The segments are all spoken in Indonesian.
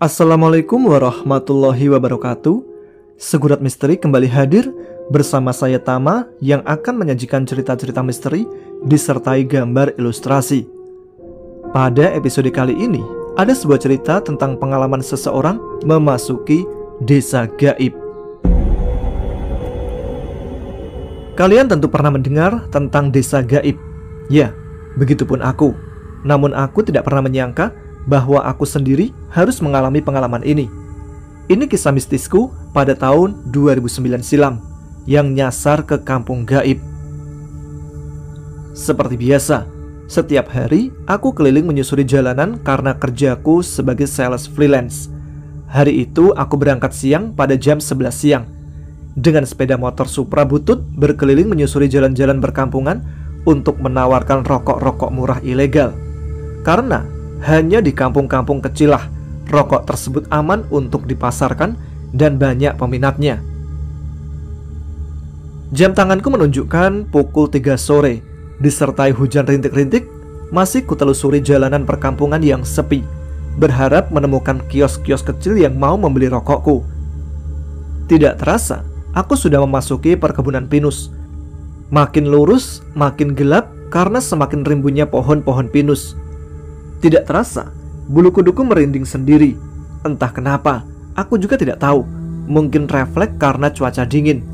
Assalamualaikum warahmatullahi wabarakatuh. Segurat Misteri kembali hadir bersama saya Tama yang akan menyajikan cerita-cerita misteri disertai gambar ilustrasi. Pada episode kali ini, ada sebuah cerita tentang pengalaman seseorang memasuki desa gaib. Kalian tentu pernah mendengar tentang desa gaib. Ya, begitupun aku. Namun aku tidak pernah menyangka bahwa aku sendiri harus mengalami pengalaman ini. Ini kisah mistisku pada tahun 2009 silam yang nyasar ke kampung gaib. Seperti biasa, setiap hari aku keliling menyusuri jalanan karena kerjaku sebagai sales freelance. Hari itu aku berangkat siang pada jam 11 siang. Dengan sepeda motor Supra butut berkeliling menyusuri jalan-jalan berkampungan untuk menawarkan rokok-rokok murah ilegal. Karena hanya di kampung-kampung kecil lah rokok tersebut aman untuk dipasarkan dan banyak peminatnya. Jam tanganku menunjukkan pukul 3 sore, disertai hujan rintik-rintik, masih kutelusuri jalanan perkampungan yang sepi, berharap menemukan kios-kios kecil yang mau membeli rokokku. Tidak terasa, aku sudah memasuki perkebunan pinus. Makin lurus, makin gelap karena semakin rimbunnya pohon-pohon pinus. Tidak terasa, bulu kuduku merinding sendiri. Entah kenapa, aku juga tidak tahu. Mungkin refleks karena cuaca dingin.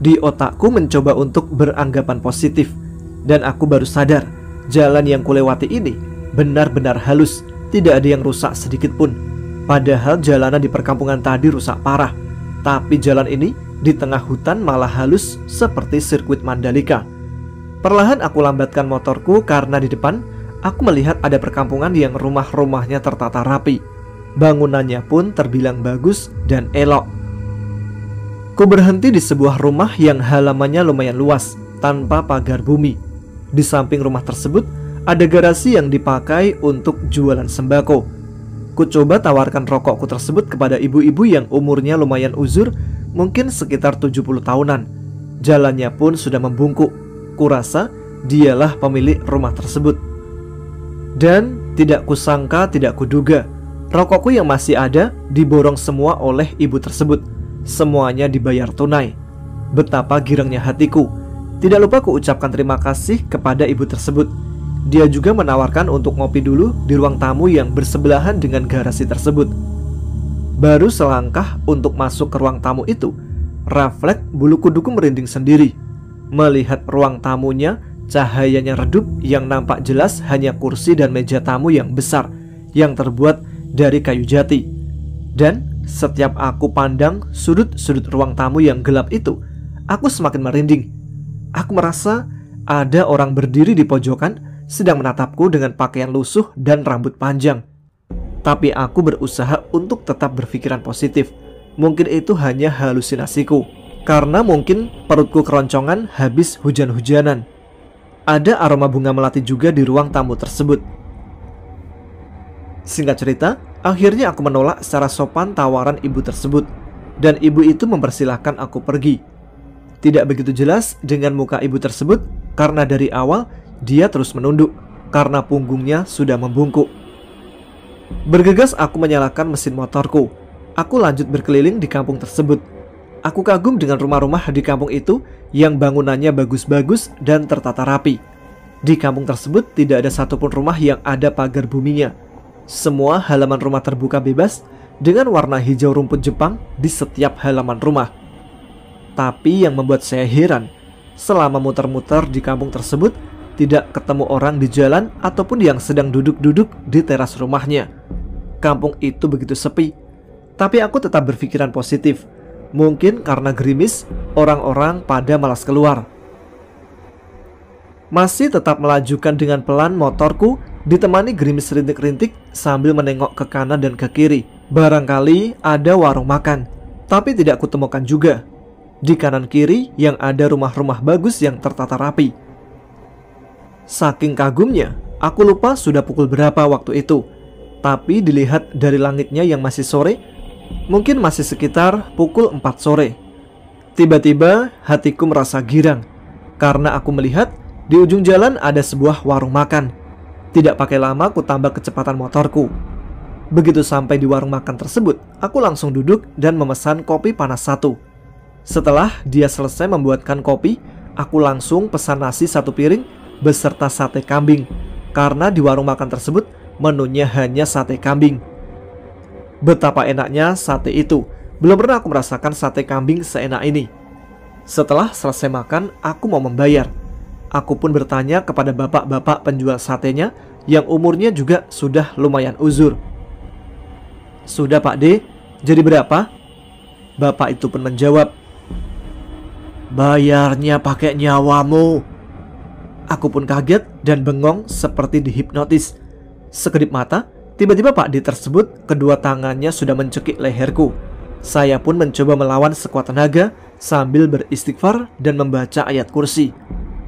Di otakku mencoba untuk beranggapan positif, dan aku baru sadar jalan yang kulewati ini benar-benar halus, tidak ada yang rusak sedikit pun. Padahal jalanan di perkampungan tadi rusak parah, tapi jalan ini di tengah hutan malah halus seperti sirkuit Mandalika. Perlahan aku lambatkan motorku karena di depan aku melihat ada perkampungan yang rumah-rumahnya tertata rapi. Bangunannya pun terbilang bagus dan elok. Ku berhenti di sebuah rumah yang halamannya lumayan luas, tanpa pagar bumi. Di samping rumah tersebut, ada garasi yang dipakai untuk jualan sembako. Ku coba tawarkan rokokku tersebut kepada ibu-ibu yang umurnya lumayan uzur, mungkin sekitar 70 tahunan. Jalannya pun sudah membungkuk. Kurasa dialah pemilik rumah tersebut. Dan tidak kusangka, tidak kuduga, rokokku yang masih ada diborong semua oleh ibu tersebut. Semuanya dibayar tunai. Betapa girangnya hatiku. Tidak lupa kuucapkan terima kasih kepada ibu tersebut. Dia juga menawarkan untuk ngopi dulu di ruang tamu yang bersebelahan dengan garasi tersebut. Baru selangkah untuk masuk ke ruang tamu itu, refleks bulu kuduku merinding sendiri. Melihat ruang tamunya Cahayanya redup yang nampak jelas hanya kursi dan meja tamu yang besar yang terbuat dari kayu jati. Dan setiap aku pandang sudut-sudut ruang tamu yang gelap itu, aku semakin merinding. Aku merasa ada orang berdiri di pojokan sedang menatapku dengan pakaian lusuh dan rambut panjang. Tapi aku berusaha untuk tetap berpikiran positif. Mungkin itu hanya halusinasiku. Karena mungkin perutku keroncongan habis hujan-hujanan. Ada aroma bunga melati juga di ruang tamu tersebut. Singkat cerita, akhirnya aku menolak secara sopan tawaran ibu tersebut, dan ibu itu mempersilahkan aku pergi. Tidak begitu jelas dengan muka ibu tersebut karena dari awal dia terus menunduk karena punggungnya sudah membungkuk. Bergegas aku menyalakan mesin motorku. Aku lanjut berkeliling di kampung tersebut Aku kagum dengan rumah-rumah di kampung itu yang bangunannya bagus-bagus dan tertata rapi. Di kampung tersebut tidak ada satupun rumah yang ada pagar buminya. Semua halaman rumah terbuka bebas dengan warna hijau rumput Jepang di setiap halaman rumah. Tapi yang membuat saya heran, selama muter-muter di kampung tersebut, tidak ketemu orang di jalan ataupun yang sedang duduk-duduk di teras rumahnya. Kampung itu begitu sepi, tapi aku tetap berpikiran positif Mungkin karena gerimis, orang-orang pada malas keluar. Masih tetap melajukan dengan pelan motorku ditemani gerimis rintik-rintik sambil menengok ke kanan dan ke kiri. Barangkali ada warung makan, tapi tidak kutemukan juga. Di kanan kiri yang ada rumah-rumah bagus yang tertata rapi. Saking kagumnya, aku lupa sudah pukul berapa waktu itu. Tapi dilihat dari langitnya yang masih sore, Mungkin masih sekitar pukul 4 sore. Tiba-tiba hatiku merasa girang karena aku melihat di ujung jalan ada sebuah warung makan. Tidak pakai lama aku tambah kecepatan motorku. Begitu sampai di warung makan tersebut, aku langsung duduk dan memesan kopi panas satu. Setelah dia selesai membuatkan kopi, aku langsung pesan nasi satu piring beserta sate kambing. Karena di warung makan tersebut menunya hanya sate kambing. Betapa enaknya sate itu. Belum pernah aku merasakan sate kambing seenak ini. Setelah selesai makan, aku mau membayar. Aku pun bertanya kepada bapak-bapak penjual satenya yang umurnya juga sudah lumayan uzur. Sudah Pak D, jadi berapa? Bapak itu pun menjawab, Bayarnya pakai nyawamu. Aku pun kaget dan bengong seperti dihipnotis. Sekedip mata, tiba-tiba Pak D tersebut kedua tangannya sudah mencekik leherku. Saya pun mencoba melawan sekuat tenaga sambil beristighfar dan membaca ayat kursi.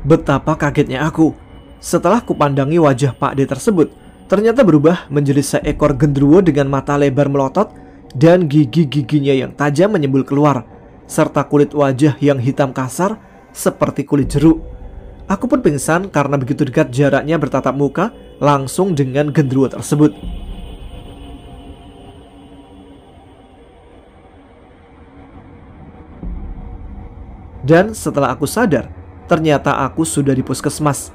Betapa kagetnya aku. Setelah kupandangi wajah Pak D tersebut, ternyata berubah menjadi seekor gendruwo dengan mata lebar melotot dan gigi-giginya yang tajam menyembul keluar, serta kulit wajah yang hitam kasar seperti kulit jeruk. Aku pun pingsan karena begitu dekat jaraknya bertatap muka langsung dengan gendruwo tersebut. Dan setelah aku sadar, ternyata aku sudah di puskesmas.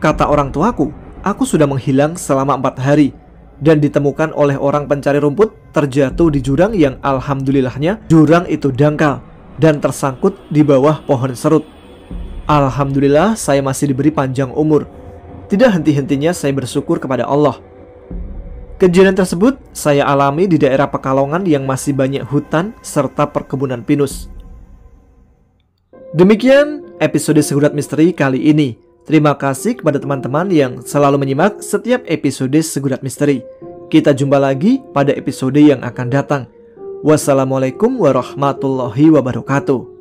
Kata orang tuaku, aku sudah menghilang selama empat hari dan ditemukan oleh orang pencari rumput terjatuh di jurang yang alhamdulillahnya jurang itu dangkal dan tersangkut di bawah pohon serut. Alhamdulillah saya masih diberi panjang umur. Tidak henti-hentinya saya bersyukur kepada Allah. Kejadian tersebut saya alami di daerah Pekalongan yang masih banyak hutan serta perkebunan pinus. Demikian episode Segurat Misteri kali ini. Terima kasih kepada teman-teman yang selalu menyimak setiap episode Segurat Misteri. Kita jumpa lagi pada episode yang akan datang. Wassalamualaikum warahmatullahi wabarakatuh.